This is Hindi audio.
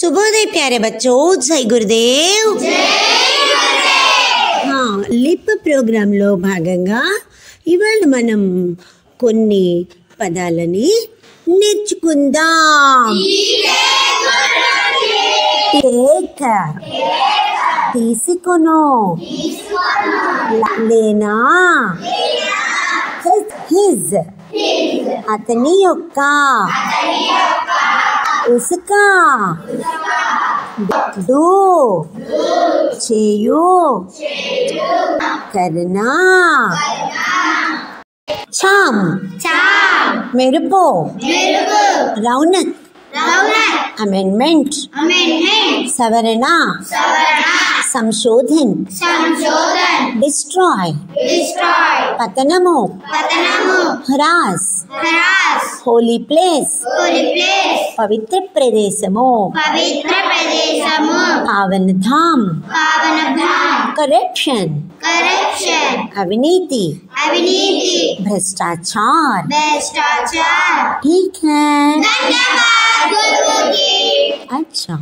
శుభోదయ ప్యారే బచ్చో జై గురుదేవ్ లిప్ ప్రోగ్రాంలో భాగంగా ఇవాళ మనం కొన్ని పదాలని నేర్చుకుందాం టేక్ తీసుకొను లేనా హిజ్ అతని యొక్క उसका दो। छो करना। शाम मेरे पो रौनक। अमेंडमेंट। सवरना। संशोधन। संशोधन। destroy destroy patanamo patanamo haras haras holy place holy place pavitra प्रदेशमो pavitra प्रदेशमो पावन धाम पावन धाम corruption corruption अविनीति bhrashtachar भ्रष्टाचार भ्रष्टाचार ठीक है धन्यवाद गुरु जी अच्छा